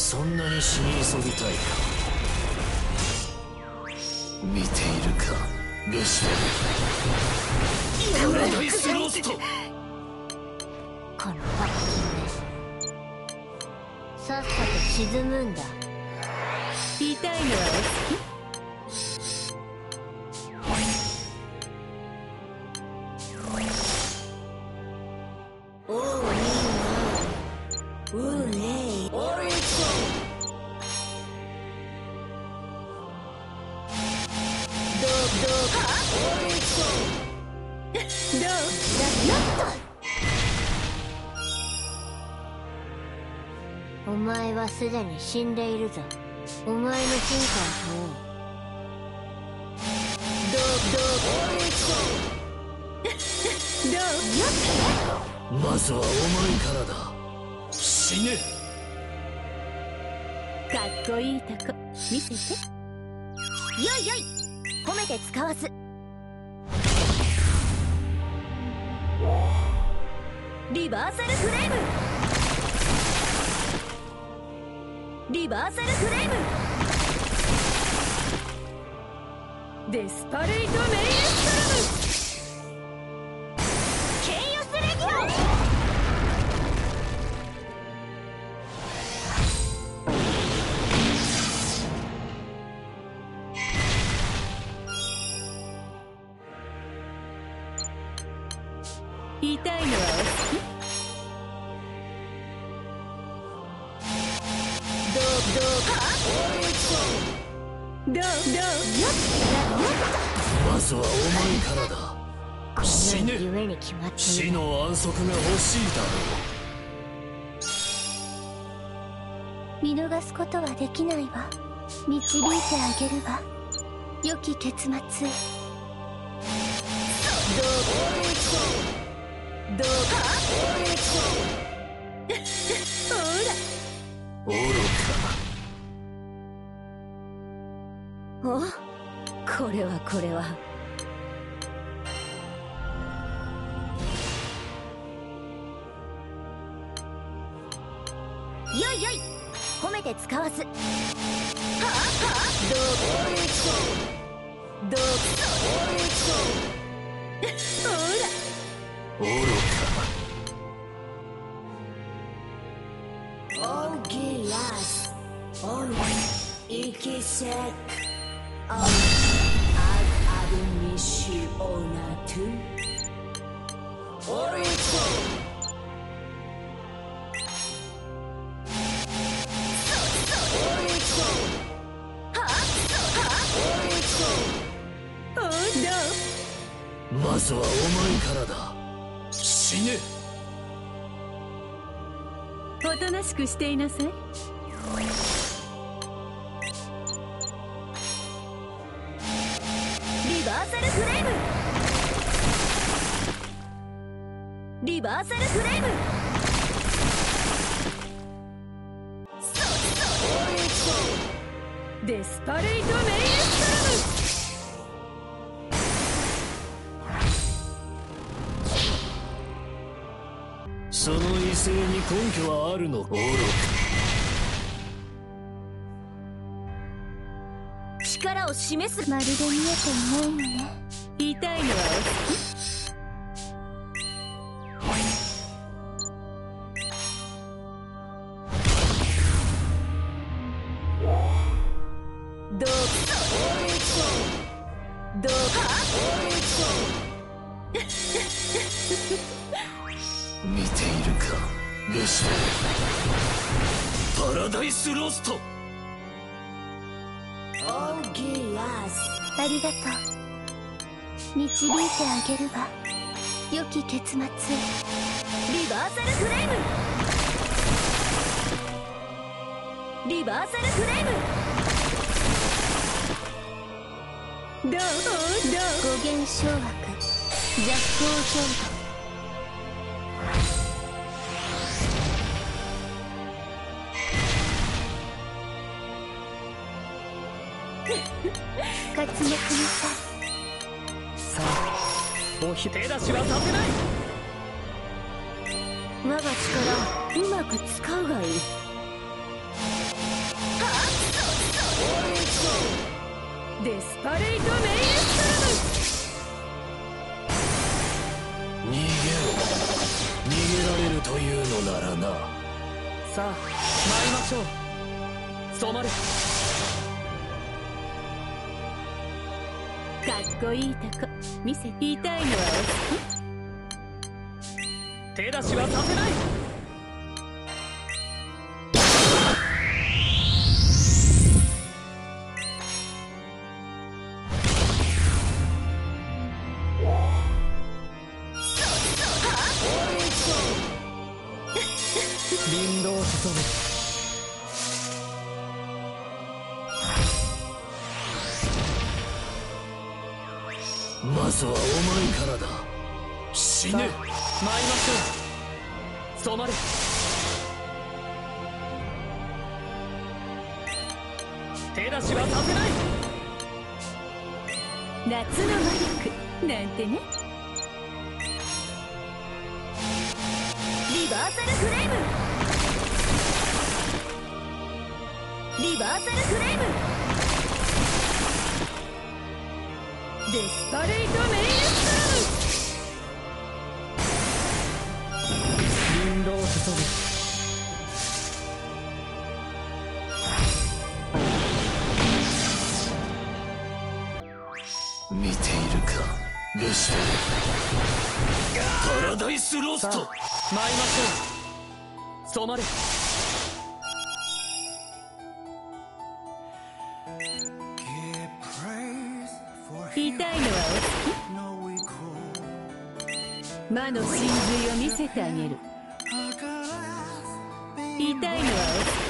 そんなに死に急ぎたいか見ているか？ルシフェパラダイスローストこのバカさっさと沈むんだ。痛いのはお好き？すでに死んでいるぞお前の進化を問おうどうどうオリコどうまずはお前からだ死ねかっこいいとこ見せてよいよい褒めて使わずリバーサルフレームリバーサルフレーム。デスパレイトメインストラどうまずはお前からだ。死死の安息が欲しいだろ見逃すことはできないわ。導いてあげるわ。良き結末へ。どうどうほら愚かれはこれは。よいよい。褒めて使わず。はあ。はあどうどうほら。愚かオーギラスオルイキセクまずはお前からだ。死ね。おとなしくしていなさい。リバーサルフレーム。リバーサルフレーム。デスパレイトメインスその威勢に根拠はあるの愚力を示す。まるで見えていないのね。痛いのはお好き導いてあげるわ良き結末。へリバーサルフレーム！リバーサルフレーム！どうどう五元掌握弱光浄土を否定出しはさせない。我が力うまく使うがいい。デスパレイトメイストラム。逃げろ。逃げられるというのならな。さあ参りましょう。染まるっこいいとこ見せていたいのは。手出しはさせない。なんてね。リバーサルフレーム。リバーサルフレーム。デスパレイトメイラダイスロスト参りましょう。染まれ。痛いのは no we call 魔の真髄を見せてあげる。痛いのは to the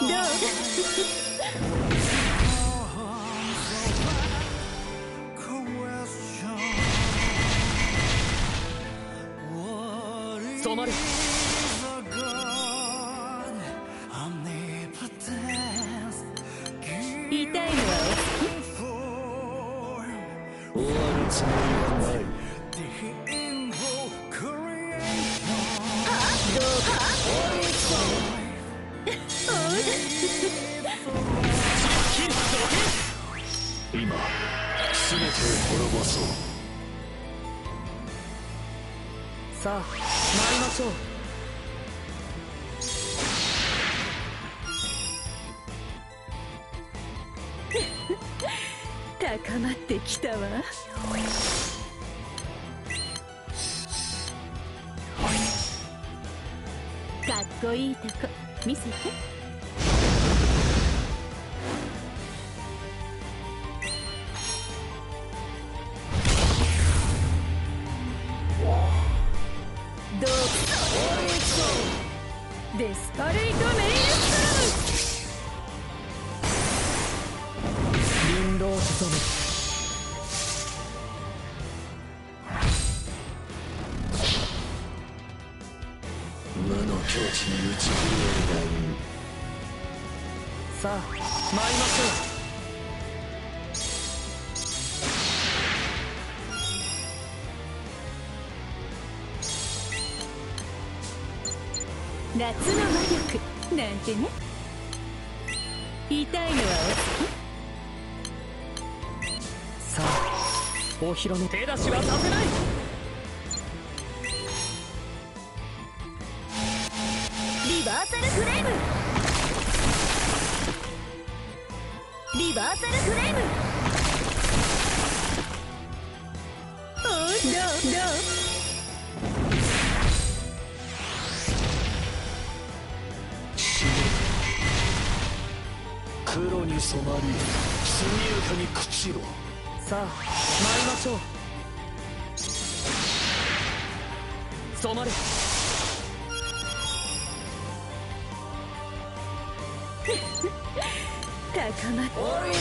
どう？止まる痛いの滅ぼそう。さあ参りましょう。高まってきたわ。かっこいいとこ見せて。力なんてね。痛いのはうさあお披露目手出しはさせない。リバーサルフレーム。リバーサルフレーム。おうどうどう？染まり速やかに朽ちろ。さあ参りましょう。染まれ。高まっオリッ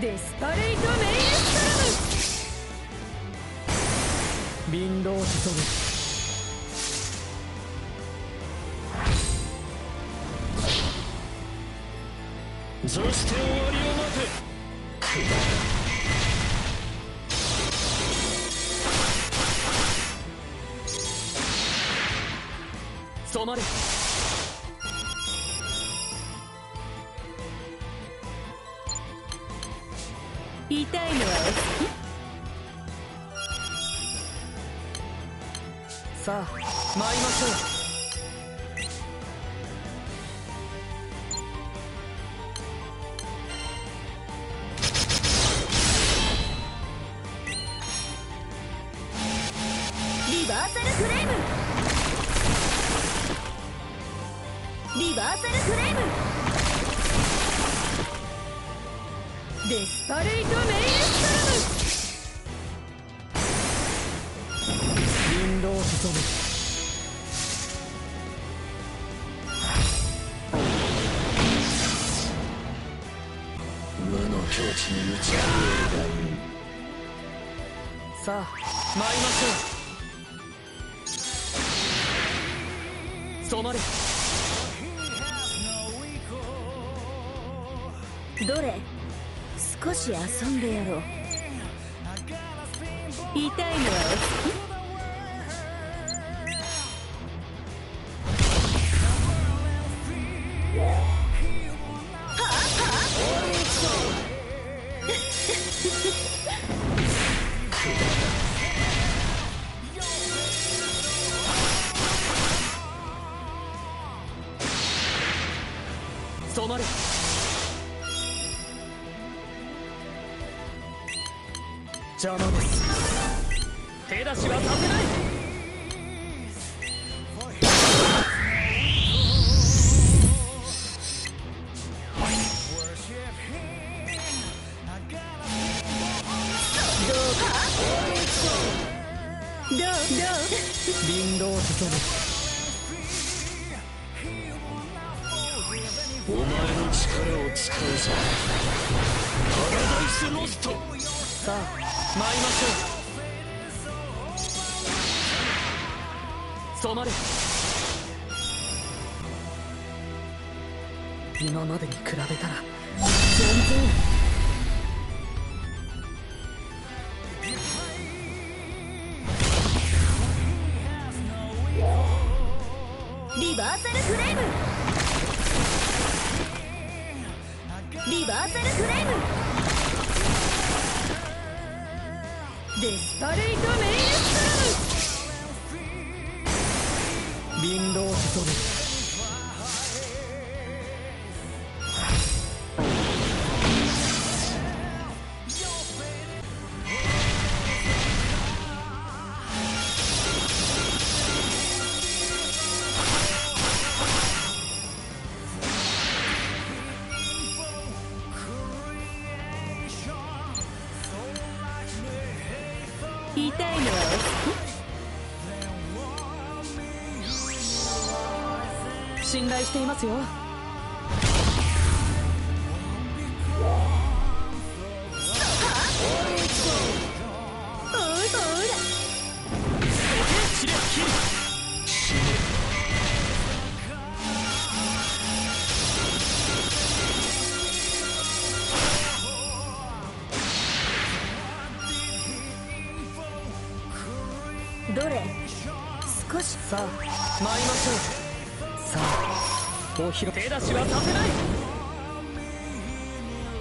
デスパレイトメイ林道しそぐそして終わりを待て。染まれ。痛いのはお好さあ参りましょう。リバーサルフレーム。リバーサルフレーム。さあ参りましょう。染まれ。どれ？少し遊んでやろう。痛いのはお好き？邪魔です手出しはさせないどうどう林道しそぐお前の力を使うぞ。パラダイスロストさあ参りましょう。染まれ。今までに比べたら全然。信頼していますよ。手出しはさせない。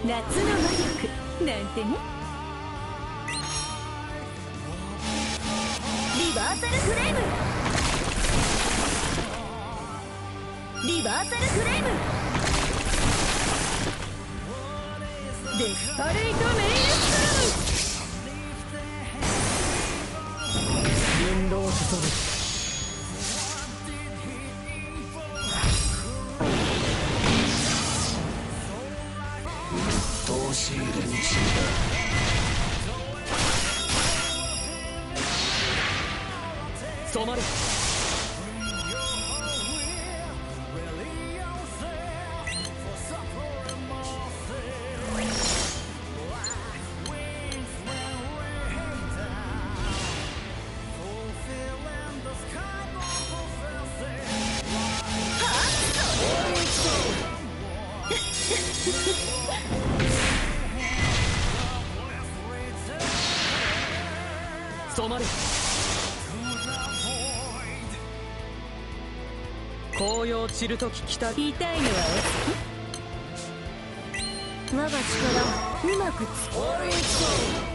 夏の魔力なんてね。リバーサルフレーム。リバーサルフレーム。デスパレイトメイルストロム。運動しとる染まれ。染まれ。紅葉散るとき来た痛いのはお好き我が力うまくつ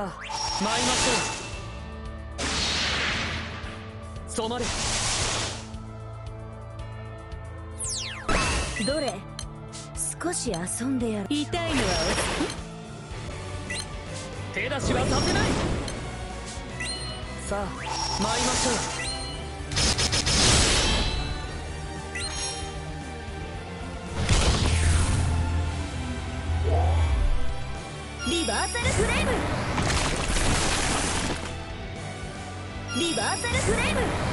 さあ舞いましょう染まれどれ少し遊んでやる痛いのは手出しはさせないさあ舞いましょお好きリバーサルフレフレーム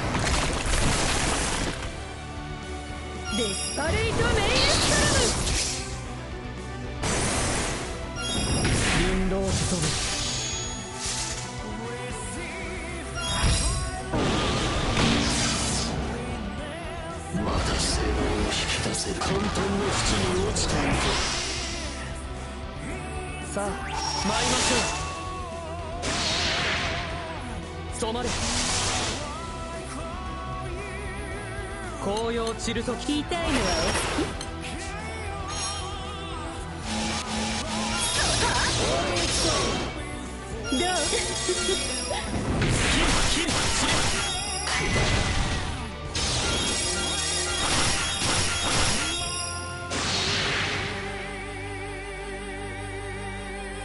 紅葉散ると聞きトルム痛いのはお好きどう？キルキル散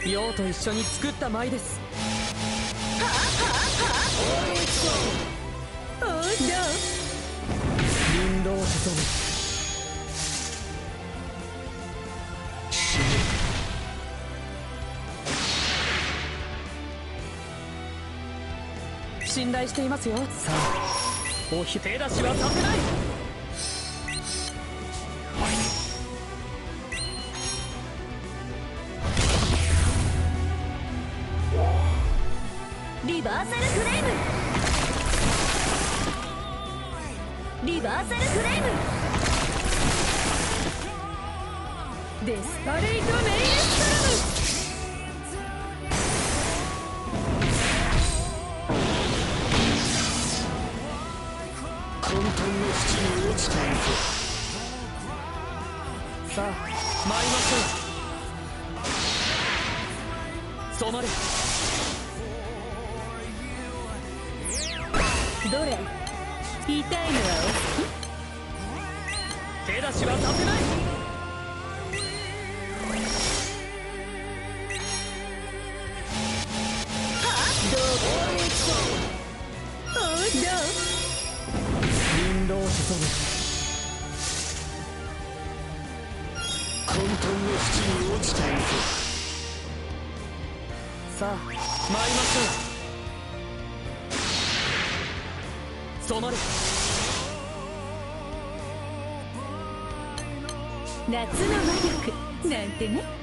れ陽と一緒に作った舞です。道潜む死ぬ信頼していますよ。さあおひ手出しはさせない。リバーサルフレームリバーサルフレーム。デスパレイトメインス混沌の淵に落ちているさあ舞いましょう。染まれ。どれ？させないおうどう林道潜む混沌の淵に落ちていくさあ参りましょう染まれ夏の魔力なんてね。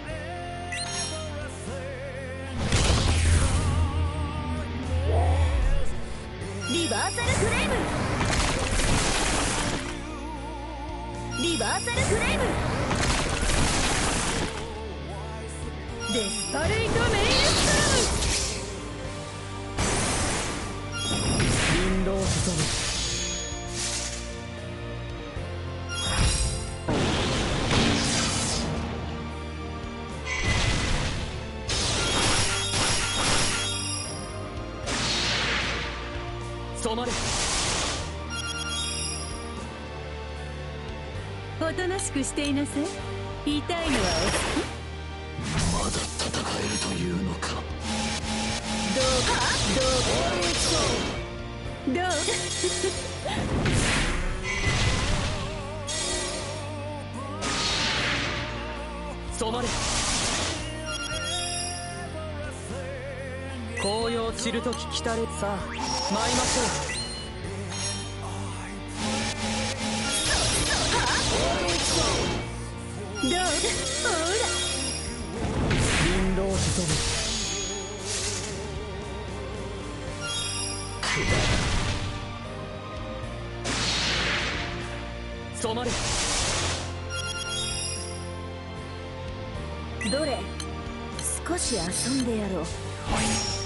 染まれ。おとなしくしていなさい。痛いのはまだ戦えるというのか？どうか？どう？どう？染まれ紅葉散るとき来たれさ。あ参りましょどうほらう林道潜む染まれ。どれ。少し遊んでやろう。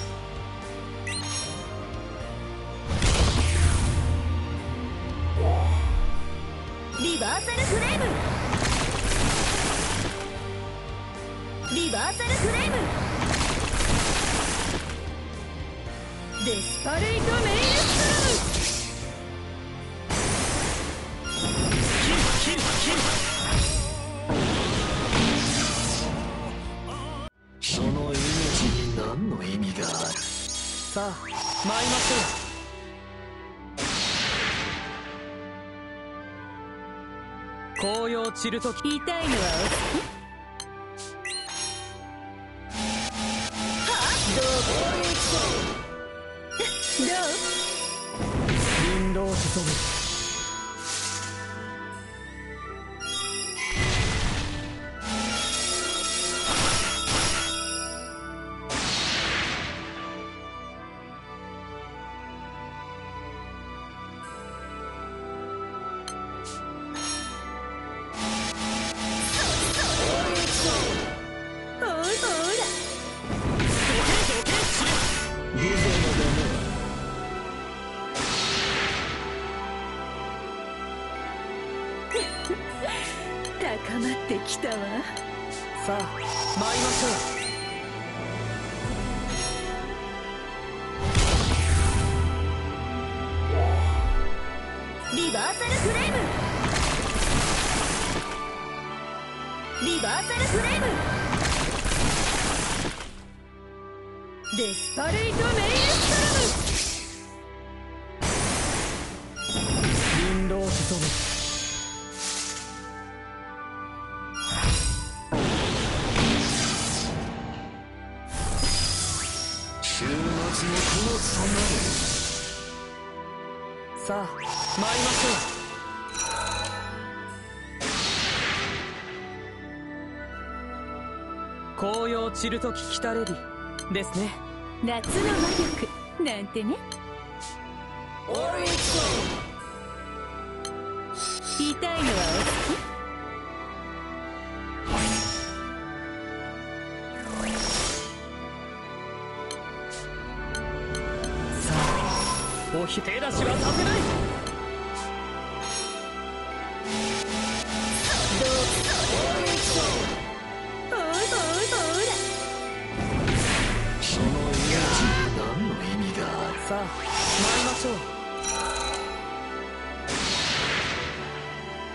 う紅葉散るとき。痛いのはお好きどう？林道潜むほリバーサルフレーム。デスパレイトメインスう林道潜む週末もこの差なさあ参りまし紅葉散るとき来たれりですね。ム夏の魔力なんてね。痛いのはさあおひ手出しはさせないさあ参りましょう。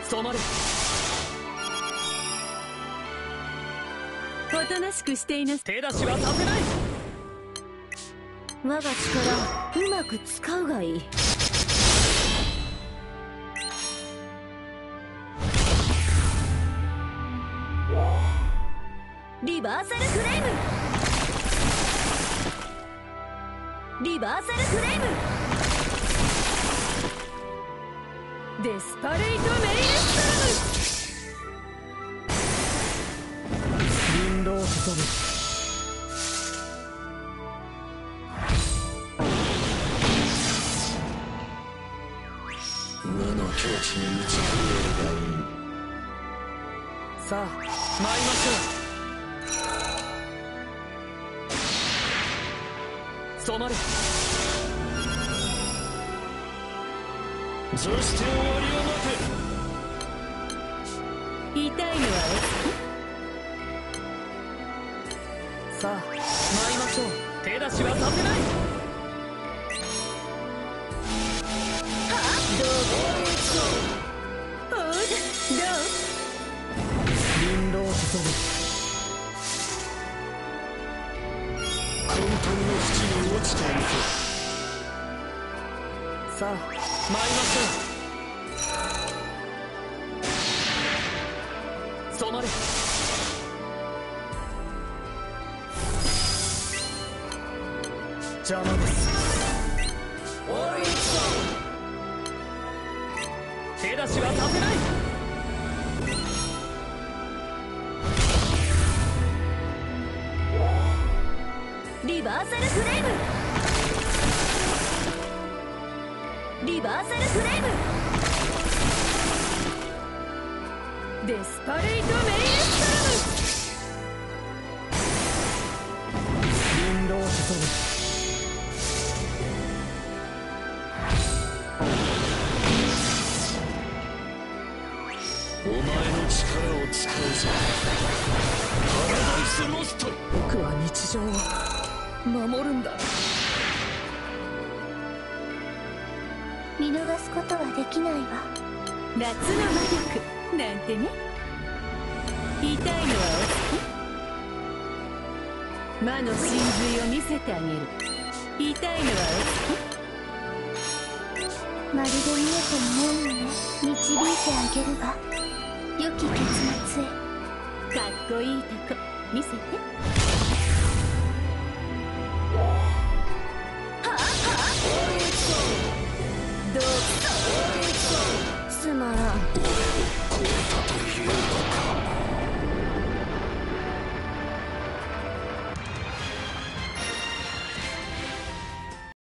染まれ。おとなしくしていなさ手出しはさせない。我が力うまく使うがいい。リバーサルフレームリバーサルフレーム。デスパレイトメイルス林道注ぐ無の境地に打ち込めるがいいさあ参りましょう。染まれ。そして終わりを待て。痛いのはさあ。参りまちていくぐさあ参りましょう染まれ邪魔です。手出しはさせないリバーサルフレーム。バーサルフレームデスパレイトメイルス林道注お前の力を使うぞ。パラダイスロスト。僕は日常を守るんだ。見逃すことはできないわ。ム夏の魔力なんてね痛いのはお好き。魔の真髄を見せてあげる痛いのはまるで見えていないのね。導いてあげるわ良き結末へ。お好きかっこいいとこ見せて Uh...